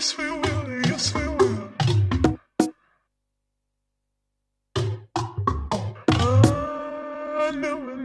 Yes, we will. Yes, we will. Ah, I know. it.